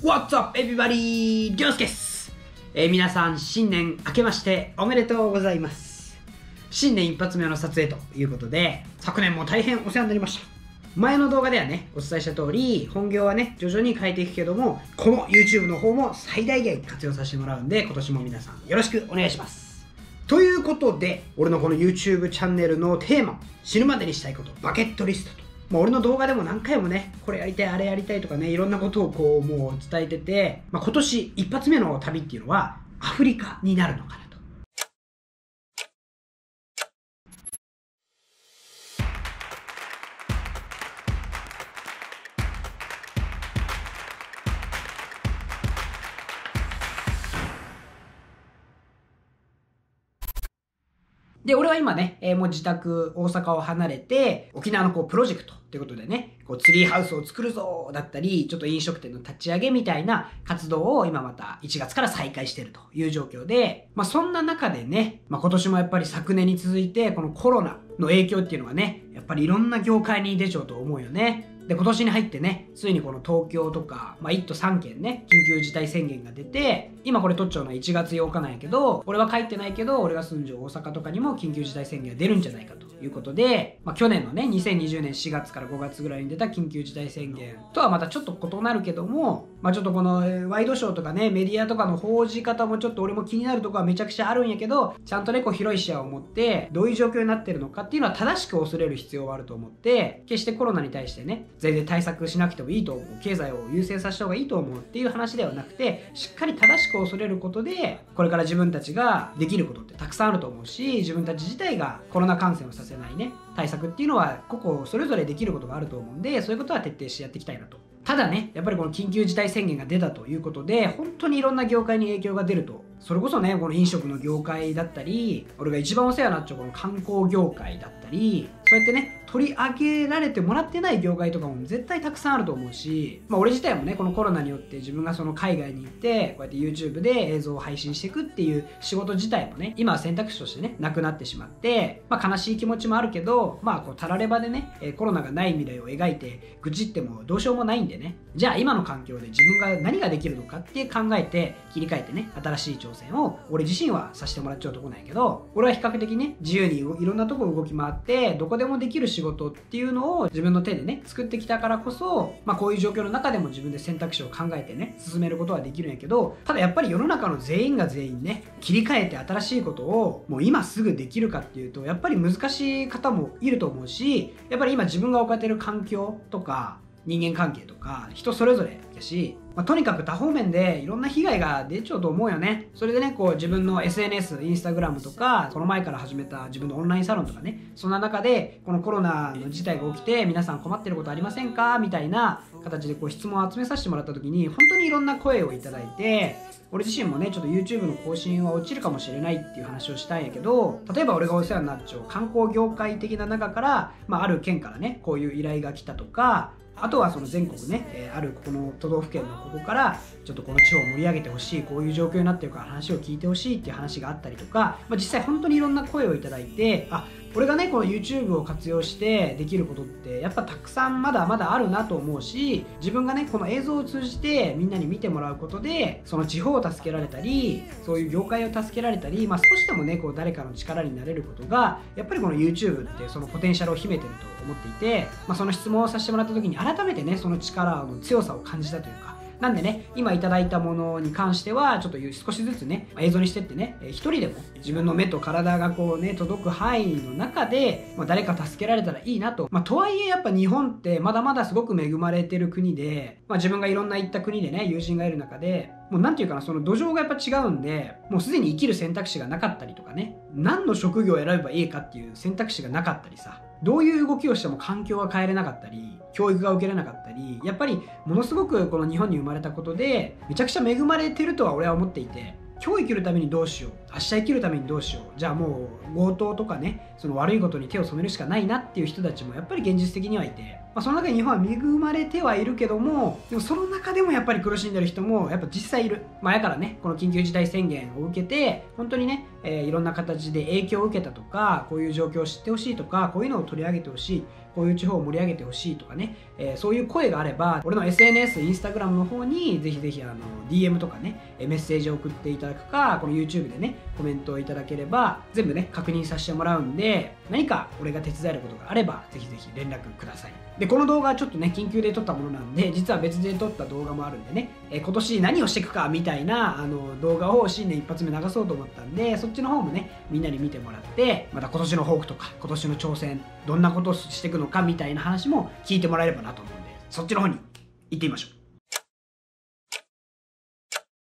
What's up, everybody? りょうすけです。えー、皆さん、新年明けましておめでとうございます。新年一発目の撮影ということで、昨年も大変お世話になりました。前の動画ではね、お伝えした通り、本業はね、徐々に変えていくけども、この YouTube の方も最大限活用させてもらうんで、今年も皆さんよろしくお願いします。ということで、俺のこの YouTube チャンネルのテーマ、死ぬまでにしたいこと、バケットリストとまあ、俺の動画でも何回もね、これやりたい、あれやりたいとかね、いろんなことをこう、もう伝えてて、まあ、今年一発目の旅っていうのは、アフリカになるのかなと。で、俺は今ね、えー、もう自宅、大阪を離れて、沖縄のこう、プロジェクトということでね、こう、ツリーハウスを作るぞだったり、ちょっと飲食店の立ち上げみたいな活動を今また1月から再開してるという状況で、まあそんな中でね、まあ今年もやっぱり昨年に続いて、このコロナの影響っていうのはね、やっぱりいろんな業界に出ちゃうと思うよね。で、今年に入ってね、ついにこの東京とか、まあ、1都3県ね、緊急事態宣言が出て、今これ取っちゃうのは1月8日なんやけど、俺は帰ってないけど、俺が住んじゃう大阪とかにも緊急事態宣言が出るんじゃないかということで、まあ、去年のね、2020年4月から5月ぐらいに出た緊急事態宣言とはまたちょっと異なるけども、まあ、ちょっとこのワイドショーとかね、メディアとかの報じ方もちょっと俺も気になるとこはめちゃくちゃあるんやけど、ちゃんとね、こう広い視野を持って、どういう状況になってるのかっていうのは正しく恐れる必要はあると思って、決してコロナに対してね、全然対策しなくてもいいと思う経済を優先させた方がいいと思うっていう話ではなくてしっかり正しく恐れることでこれから自分たちができることってたくさんあると思うし自分たち自体がコロナ感染をさせないね対策っていうのは個々それぞれできることがあると思うんでそういうことは徹底してやっていきたいなとただね、やっぱりこの緊急事態宣言が出たということで、本当にいろんな業界に影響が出ると。それこそね、この飲食の業界だったり、俺が一番お世話になっちゃうこの観光業界だったり、そうやってね、取り上げられてもらってない業界とかも絶対たくさんあると思うし、まあ俺自体もね、このコロナによって自分がその海外に行って、こうやって YouTube で映像を配信していくっていう仕事自体もね、今は選択肢としてね、なくなってしまって、まあ悲しい気持ちもあるけど、まあこうたらればでね、コロナがない未来を描いて愚痴ってもどうしようもないんでね、じゃあ今の環境で自分が何ができるのかって考えて切り替えてね、新しい挑戦を俺自身はさせてもらっちゃうとこなんやけど、俺は比較的ね、自由にいろんなとこ動き回って、どこでもできる仕事っていうのを自分の手でね、作ってきたからこそ、まあこういう状況の中でも自分で選択肢を考えてね、進めることはできるんやけど、ただやっぱり世の中の全員が全員ね、切り替えて新しいことをもう今すぐできるかっていうと、やっぱり難しい方もいると思うし、やっぱり今自分が置かれてる環境とか、人間関係とか人それぞれだし、まあ、とにかく多方面でいろんな被害が出ちゃうと思うよね。それでねこう自分の SNS インスタグラムとかこの前から始めた自分のオンラインサロンとかねそんな中でこのコロナの事態が起きて皆さん困ってることありませんか？みたいな形でこう質問を集めさせてもらった時に本当にいろんな声をいただいて俺自身もねちょっと YouTube の更新は落ちるかもしれないっていう話をしたんやけど例えば俺がお世話になっちゃう観光業界的な中から、まあ、ある県からねこういう依頼が来たとかあとはその全国ね、え、あるこの都道府県のここからちょっとこの地方を盛り上げてほしいこういう状況になってるから話を聞いてほしいっていう話があったりとか、まあ、実際本当にいろんな声をいただいてあ俺がねこの YouTube を活用してできることってやっぱたくさんまだまだあるなと思うし自分がねこの映像を通じてみんなに見てもらうことでその地方を助けられたりそういう業界を助けられたり、まあ、少しでもねこう誰かの力になれることがやっぱりこの YouTube ってそのポテンシャルを秘めてると思っていて、まあ、その質問をさせてもらった時に改めてねその力の強さを感じたというかなんでね、今いただいたものに関しては、ちょっと少しずつね、映像にしてってね、一人でも自分の目と体がこうね、届く範囲の中で、まあ、誰か助けられたらいいなと。まあ、とはいえやっぱ日本ってまだまだすごく恵まれてる国で、まあ、自分がいろんな行った国でね、友人がいる中で、もうなんていうかな、その土壌がやっぱ違うんで、もうすでに生きる選択肢がなかったりとかね、何の職業を選べばいいかっていう選択肢がなかったりさ、どういう動きをしても環境は変えれなかったり、教育が受けれなかったり、やっぱりものすごくこの日本に生まれたことで、めちゃくちゃ恵まれてるとは俺は思っていて、今日生きるためにどうしよう。明日生きるためにどうしよう。じゃあもう強盗とかねその悪いことに手を染めるしかないなっていう人たちもやっぱり現実的にはいて、まあ、その中に日本は恵まれてはいるけどもでもその中でもやっぱり苦しんでる人もやっぱ実際いる、まあ、やからねこの緊急事態宣言を受けて本当にね、えー、いろんな形で影響を受けたとかこういう状況を知ってほしいとかこういうのを取り上げてほしいこういう地方を盛り上げてほしいとかね、えー、そういう声があれば俺の SNS インスタグラムの方にぜひぜひあの DM とかねメッセージを送っていただくかこの YouTube でねコメントをいただければ全部ね確認させてもらうんで何か俺が手伝えることがあればぜひぜひ連絡ください。でこの動画はちょっとね緊急で撮ったものなんで実は別で撮った動画もあるんでね、え、今年何をしていくかみたいなあの動画を新年一発目流そうと思ったんでそっちの方もねみんなに見てもらってまた今年の抱負とか今年の挑戦どんなことをしていくのかみたいな話も聞いてもらえればなと思うんでそっちの方に行ってみましょう。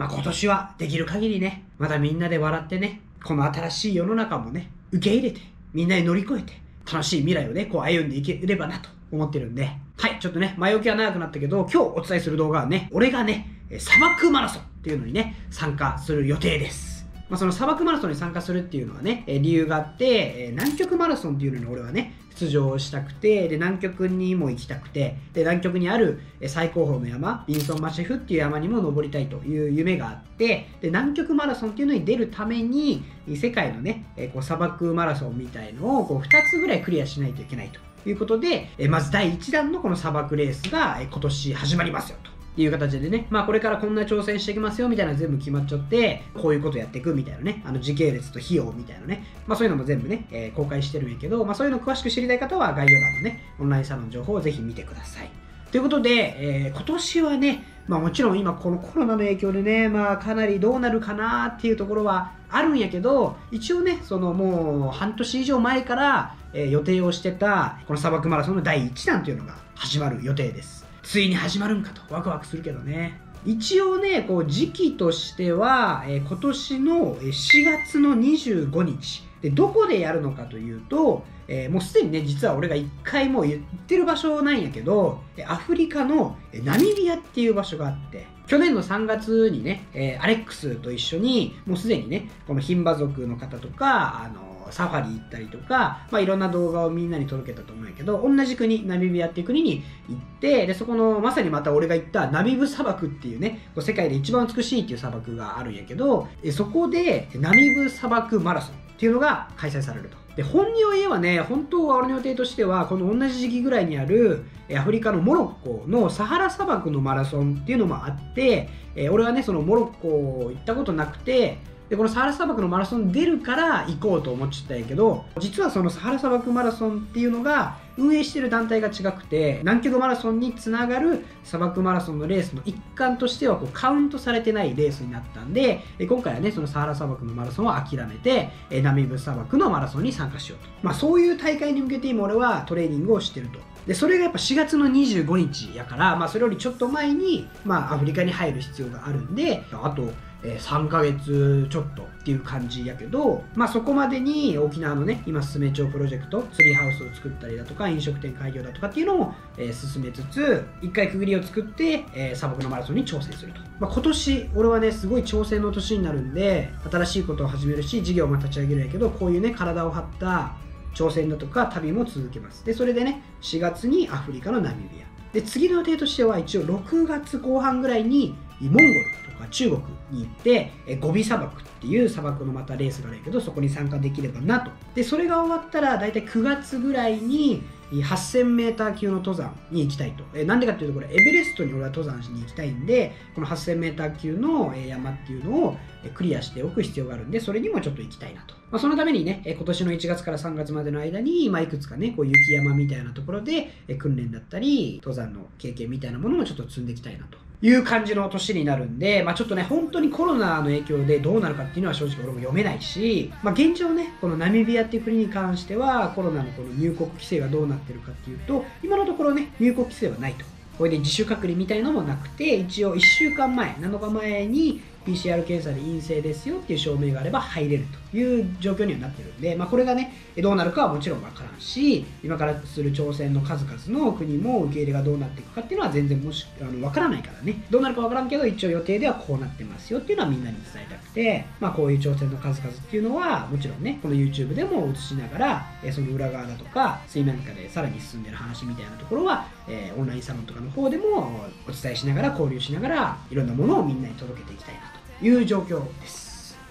まあ今年はできる限りね、またみんなで笑ってね、この新しい世の中もね、受け入れて、みんなで乗り越えて、楽しい未来をね、こう歩んでいければなと思ってるんで、はい、ちょっとね、前置きは長くなったけど、今日お伝えする動画はね、俺がね、砂漠マラソンっていうのにね、参加する予定です。まあ、その砂漠マラソンに参加するっていうのはね、え理由があって、え南極マラソンっていうのに俺はね、出場したくて、で、南極にも行きたくて、で、南極にある最高峰の山、ビンソンマシェフっていう山にも登りたいという夢があって、で、南極マラソンっていうのに出るために、世界のね、えこう砂漠マラソンみたいのをこう2つぐらいクリアしないといけないということで、えまず第1弾のこの砂漠レースが今年始まりますよと。ていう形でね、まあこれからこんな挑戦していきますよみたいなの全部決まっちゃって、こういうことやっていくみたいなね、あの時系列と費用みたいなね、まあそういうのも全部ね、えー、公開してるんやけど、まあそういうの詳しく知りたい方は概要欄のね、オンラインサロン情報をぜひ見てください。ということで、えー、今年はね、まあもちろん今このコロナの影響でね、まあかなりどうなるかなっていうところはあるんやけど、一応ね、そのもう半年以上前から、えー、予定をしてたこの砂漠マラソンの第1弾というのが始まる予定です。ついに始まるんかと。ワクワクするけどね。一応ねこう時期としては、えー、今年の4月の25日。でどこでやるのかというと、えー、もうすでにね実は俺が1回もう言ってる場所なんやけどアフリカのナミビアっていう場所があって去年の3月にね、えー、アレックスと一緒にもうすでにねこの牝馬族の方とかあのサファリ行ったりとか、まあ、いろんな動画をみんなに届けたと思うんやけど、同じ国、ナミビアっていう国に行って、で、そこの、まさにまた俺が言ったナミブ砂漠っていうね、世界で一番美しいっていう砂漠があるんやけど、そこでナミブ砂漠マラソンっていうのが開催されると。で、本音を言えばね、本当は俺の予定としては、この同じ時期ぐらいにある、アフリカのモロッコのサハラ砂漠のマラソンっていうのもあって、え俺はね、そのモロッコ行ったことなくて、でこのサハラ砂漠のマラソン出るから行こうと思っちゃったんやけど実はそのサハラ砂漠マラソンっていうのが運営してる団体が違くて南極マラソンにつながる砂漠マラソンのレースの一環としてはこうカウントされてないレースになったんで今回はねそのサハラ砂漠のマラソンを諦めてナミブ砂漠のマラソンに参加しようと、まあ、そういう大会に向けて今俺はトレーニングをしてると。でそれがやっぱ4月の25日やから、まあ、それよりちょっと前に、まあ、アフリカに入る必要があるんであとえ3ヶ月ちょっとっていう感じやけど、まあそこまでに沖縄のね、今進め町プロジェクト、ツリーハウスを作ったりだとか、飲食店開業だとかっていうのを、え進めつつ、一回区切りを作って、え砂漠のマラソンに挑戦すると。まあ、今年、俺はね、すごい挑戦の年になるんで、新しいことを始めるし、事業も立ち上げるんやけど、こういうね、体を張った挑戦だとか旅も続けます。で、それでね、4月にアフリカのナミビア。で、次の予定としては一応6月後半ぐらいにモンゴルとか中国に行って、えゴビ砂漠っていう砂漠のまたレースがあるけど、そこに参加できればなと。で、それが終わったら、大体9月ぐらいに、8000メーター級の登山に行きたいと。えなんでかっていうと、これ、エベレストに俺は登山しに行きたいんで、この8000メーター級の山っていうのをクリアしておく必要があるんで、それにもちょっと行きたいなと。まあ、そのためにね、今年の1月から3月までの間に、まあ、いくつかね、こう雪山みたいなところで訓練だったり、登山の経験みたいなものもちょっと積んでいきたいなと。いう感じの年になるんで、まあちょっとね、本当にコロナの影響でどうなるかっていうのは正直俺も読めないし、まあ現状ね、このナミビアっていう国に関しては、コロナのこの入国規制がどうなってるかっていうと、今のところね、入国規制はないと。これで自主隔離みたいのもなくて、一応1週間前、7日前に PCR 検査で陰性ですよっていう証明があれば入れるという状況にはなってるんで、まあ、これがねどうなるかはもちろんわからんし今からする挑戦の数々の国も受け入れがどうなっていくかっていうのは全然もしあのわからないからね。どうなるかわからんけど一応予定ではこうなってますよっていうのはみんなに伝えたくて、まあ、こういう挑戦の数々っていうのはもちろんねこの YouTube でも映しながらその裏側だとか水面下でさらに進んでる話みたいなところは、えーオンラインサロンとかの方でもお伝えしながら交流しながらいろんなものをみんなに届けていきたいなという状況です。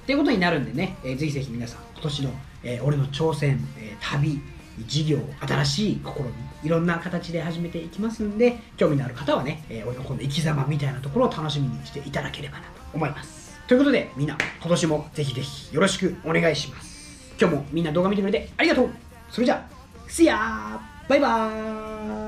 っていうことになるんでね、えーぜひぜひ皆さん今年の、えー俺の挑戦、えー旅事業新しい試みいろんな形で始めていきますんで興味のある方はね、えー俺のこの生き様みたいなところを楽しみにしていただければなと思います。ということでみんな今年もぜひぜひよろしくお願いします。今日もみんな動画見てくれてありがとう。それじゃあ See ya! バイバーイ。